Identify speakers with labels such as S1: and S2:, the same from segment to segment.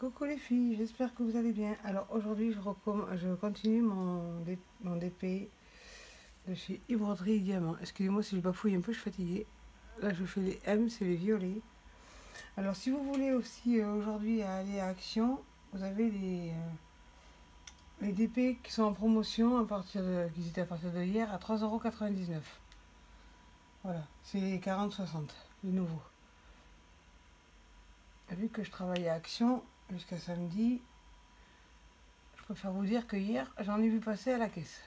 S1: Coucou les filles, j'espère que vous allez bien. Alors aujourd'hui, je, je continue mon, DP de chez Ibroderie Diamant. Excusez-moi si je bafouille un peu, je suis fatiguée. Là, je fais les M, c'est les violets. Alors si vous voulez aussi euh, aujourd'hui aller à Action, vous avez les, euh, les DP qui sont en promotion à partir de, qui étaient à partir de hier à 3,99€. Voilà, c'est les 40-60, les nouveaux. Vu que je travaille à Action, jusqu'à samedi. Je préfère vous dire que hier, j'en ai vu passer à la caisse.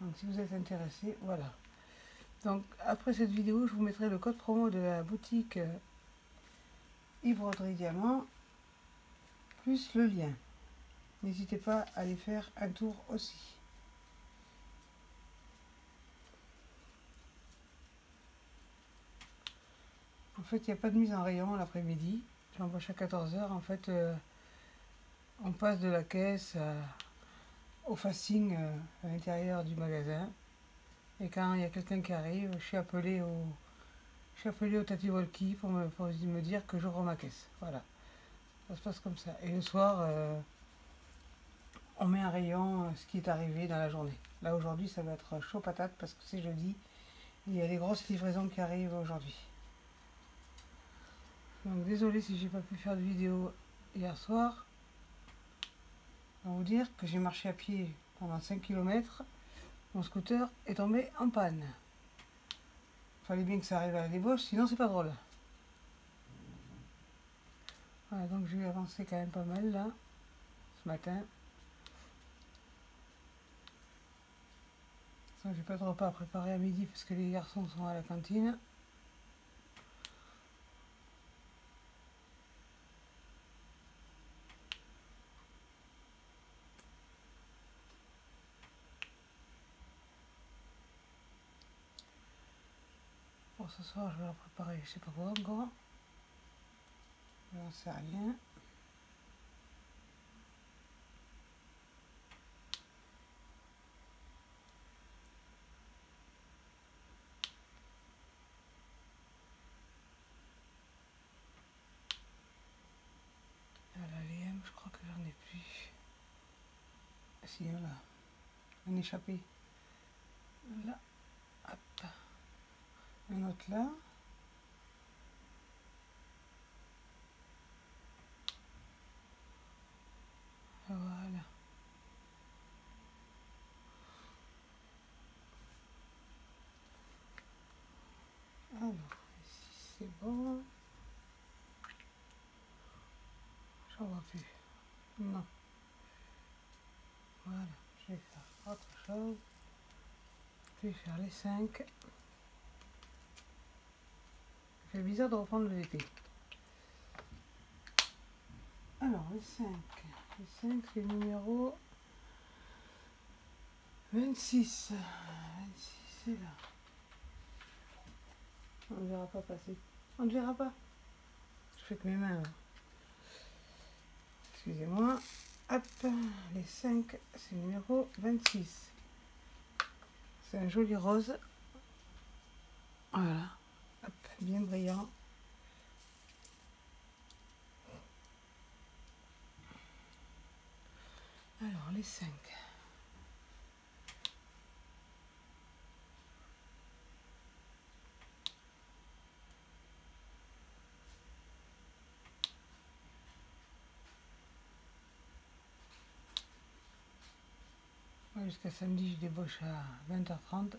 S1: Donc si vous êtes intéressé, voilà. Donc après cette vidéo, je vous mettrai le code promo de la boutique euh, Yves Diamant, plus le lien. N'hésitez pas à aller faire un tour aussi. En fait, il n'y a pas de mise en rayon l'après-midi j'embauche à 14h, en fait, euh, on passe de la caisse euh, au facing euh, à l'intérieur du magasin. Et quand il y a quelqu'un qui arrive, je suis appelé au, je suis Tati pour me, pour me dire que j'ouvre ma caisse. Voilà. Ça se passe comme ça. Et le soir, on met un rayon ce qui est arrivé dans la journée. Là aujourd'hui, ça va être chaud patate parce que c'est jeudi. Il y a les grosses livraisons qui arrivent aujourd'hui. Donc désolé si j'ai pas pu faire de vidéo hier soir. Vais vous dire que j'ai marché à pied pendant 5 km. Mon scooter est tombé en panne. Fallait bien que ça arrive à la débauche, sinon c'est pas drôle. Voilà, donc je vais avancer quand même pas mal là, ce matin. J'ai pas de repas à préparer à midi parce que les garçons sont à la cantine. Ce soir, je vais leur préparer, je sais pas quoi encore. J'en sais rien. La je crois que j'en ai plus. Ah, si, voilà. Un échappé. Là un autre là. Voilà. Alors, ici c'est bon. J'en vois plus. Non. Voilà, je vais faire autre chose. Je vais faire les 5 fait bizarre de reprendre le VP. Alors, le 5. Le 5, c'est le numéro 26. 26, c'est là. On ne verra pas passer. On ne verra pas. Je fais que mes mains. Excusez-moi. Hop, les 5, c'est le numéro 26. C'est un joli rose. Voilà bien brillant. Alors, les cinq. Jusqu'à samedi, je débauche à 20h30.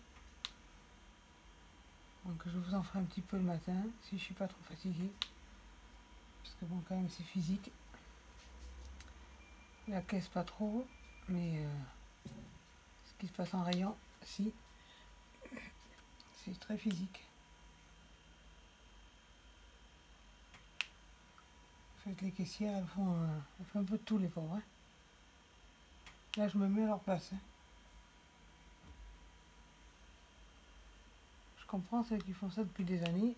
S1: Donc je vous en ferai un petit peu le matin, si je suis pas trop fatiguée. Parce que bon, quand même, c'est physique. La caisse pas trop, mais euh, ce qui se passe en rayon, si. C'est très physique. En fait, les caissières, elles font, euh, elles font un peu de tout, les pauvres. Hein. Là, je me mets à leur place. Hein. Comprends ceux qui font ça depuis des années.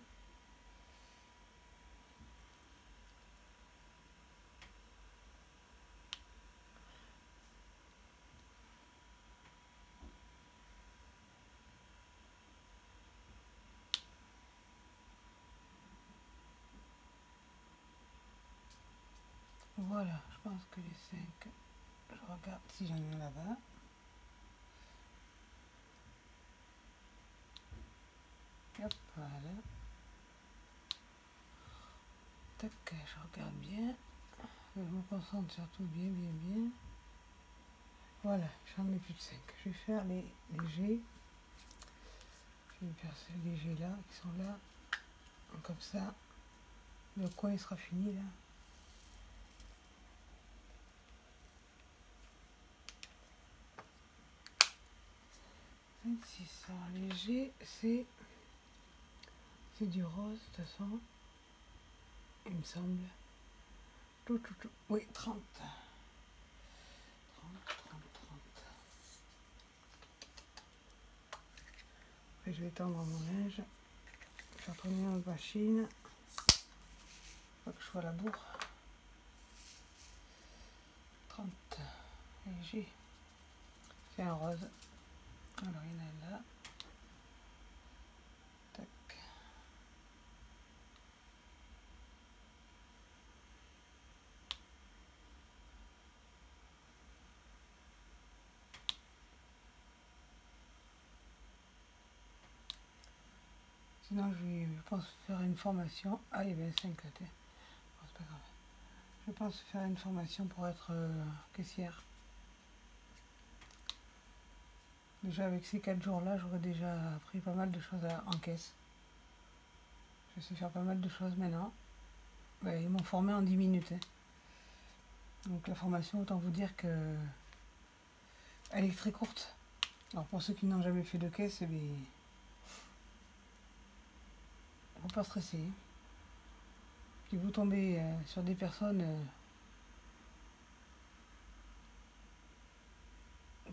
S1: Voilà, je pense que les 5, je regarde si j'en ai là-bas. Hop, voilà. Tac, je regarde bien. Je me concentre surtout bien, bien, bien. Voilà, j'en ai plus de 5. Je vais faire les légers. Je vais faire ces légers là, qui sont là. Comme ça, le coin il sera fini là. 2600 léger, c'est c'est du rose de toute façon, il me semble. Tout, tout, tout. Oui, 30. 30, 30, 30. Après, je vais tendre mon linge. Je vais retourner en machine. Faut que je sois la bourre. 30 léger. C'est un rose. Alors, il y en a là. Tac. Sinon, je, pense faire une formation. Ah, il y avait 5 là, tiens. Bon, c'est pas grave. Je pense faire une formation pour être euh, caissière. Déjà avec ces 4 jours-là, j'aurais déjà appris pas mal de choses en caisse. Je sais faire pas mal de choses maintenant. Ils m'ont formé en 10 minutes. hein. Donc la formation, autant vous dire que elle est très courte. Alors pour ceux qui n'ont jamais fait de caisse, eh bien, pas stresser. Si vous tombez euh, sur des personnes euh,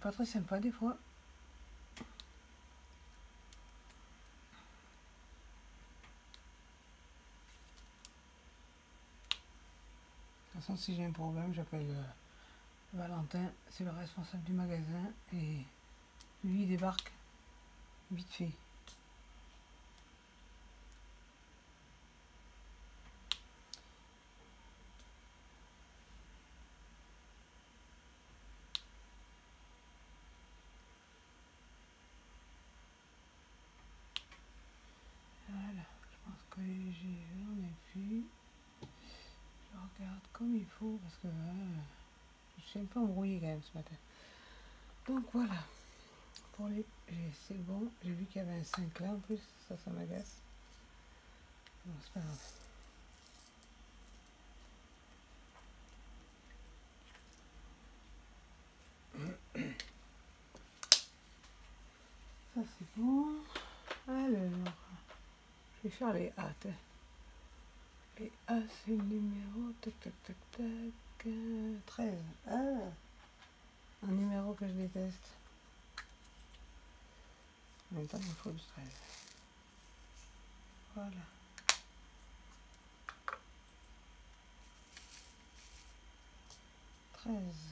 S1: pas très sympas des fois, De toute façon, si j'ai un problème, j'appelle euh, Valentin, c'est le responsable du magasin, et lui il débarque vite fait. Voilà, je pense que j'ai j'en ai plus. Je regarde il faut parce que euh, je suis un peu embrouillée quand même ce matin. Donc voilà, pour les c'est bon. J'ai vu qu'il y avait un 5 là en plus, ça, ça m'agace. Pas. Ça c'est bon. Alors, je vais faire les hâtes. Et A, c'est le numéro, tac, tac, tac, tac, euh, 13. Ah, un numéro que je déteste. En même temps, il me faut du 13. Voilà. Treize.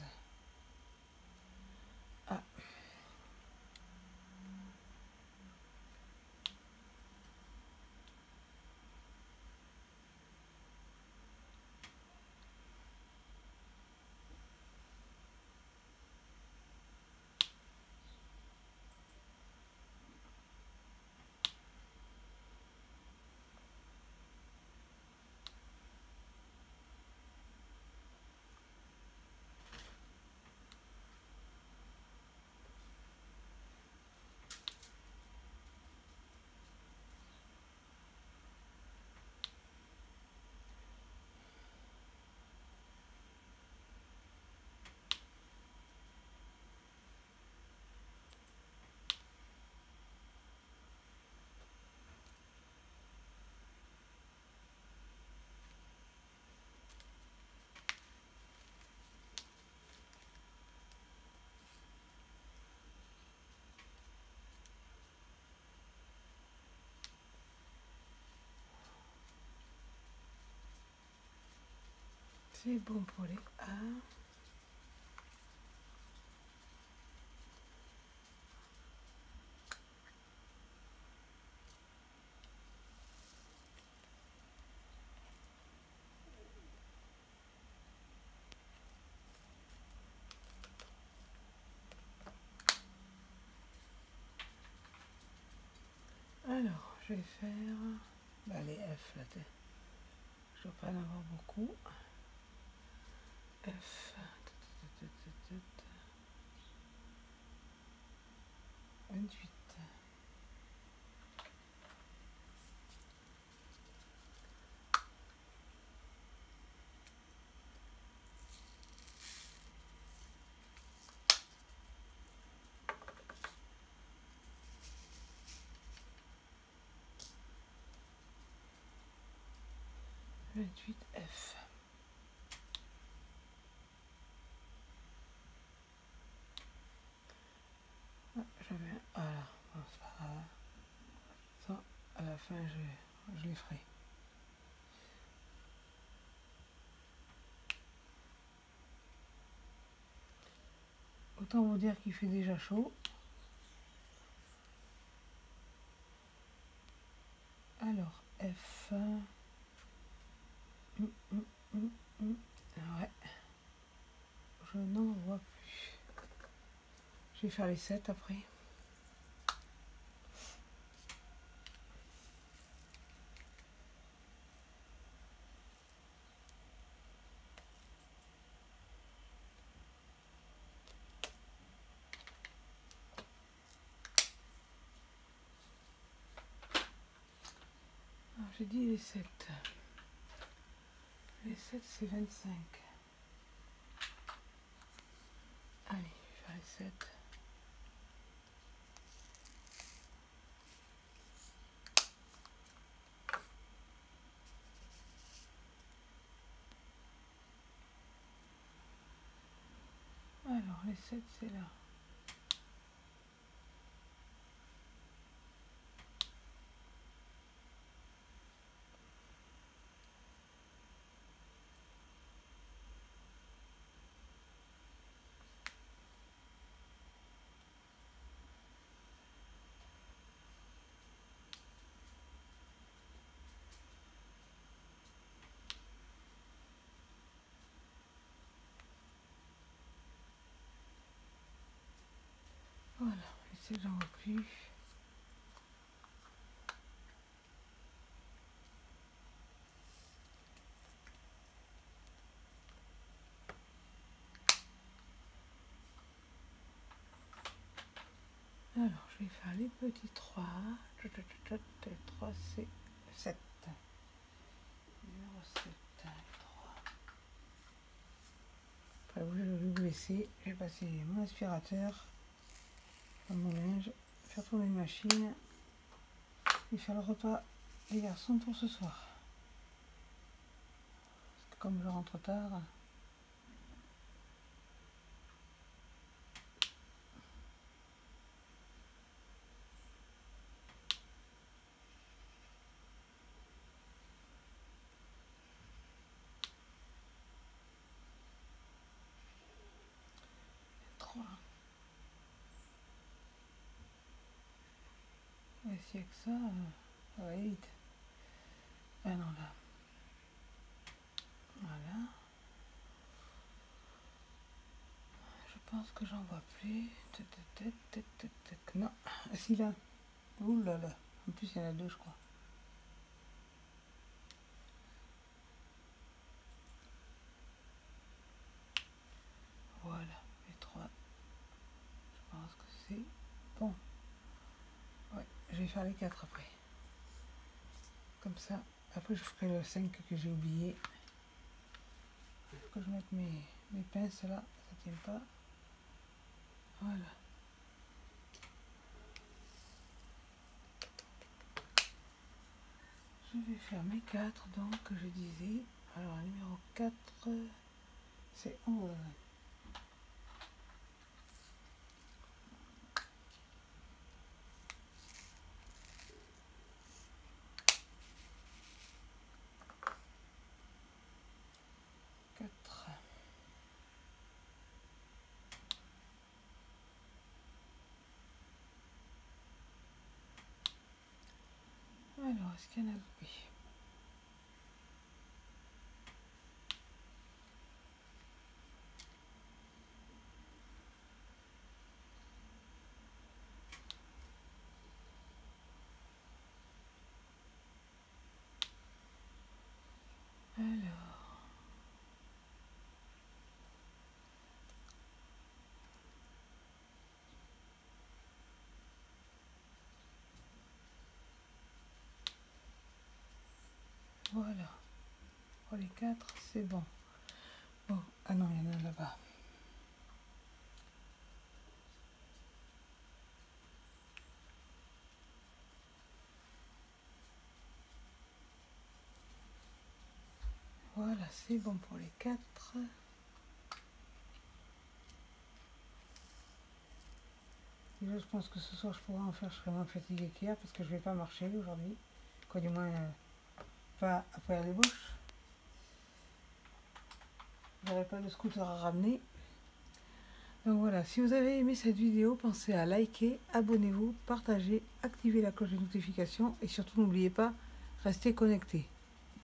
S1: C'est bon pour les A. Alors, je vais faire bah, les F là. Je ne dois pas en avoir beaucoup. F. 28. Vingt-huit F. Ah, j'avais voilà, bon, c'est pas grave. Ça, à la fin, je, je les ferai. Autant vous dire qu'il fait déjà chaud. Alors, F. Hum, hum, hum. Ah ouais. Je n'en vois plus. Je vais faire les 7 après. J'ai dit les 7. Les 7, c'est 25. Allez, je vais faire les 7. Alors, les 7, c'est là. Voilà, c'est j'en vois plus. Alors, je vais faire les petits 3. Les 3, c'est 7. Numéro 7, 3. Après, je vais vous laisser. Je vais passer mon aspirateur mon linge, faire tourner une machine et faire le repas des garçons pour ce soir. Parce que comme je rentre tard, Que ça, euh, va vite. Ah non, là. Voilà. Je pense que j'en vois plus. Non, si là. Ouh là là. En plus, il y en a deux, je crois. Voilà, les trois. Je pense que c'est bon. Ouais, je faire les quatre après. Comme ça, après je ferai le 5 que j'ai oublié. Que je mette mes, mes pinces là, ça tient pas. Voilà. Je vais faire mes 4 donc je disais. Alors numéro 4, c'est 11. Quatre. Alors, est-ce qu'il y en a Oui. Voilà. Pour les quatre, c'est bon. Bon, ah non, il y en a là-bas. Voilà, c'est bon pour les quatre. je pense que ce soir je pourrais en faire, je serai moins fatiguée qu'hier parce que je vais pas marcher aujourd'hui. Quoi du moins, euh, pas après la débauche. J'aurai pas de scooter à ramener. Donc voilà, si vous avez aimé cette vidéo, pensez à liker, abonnez-vous, partagez, activez la cloche de notification et surtout n'oubliez pas, restez connectés.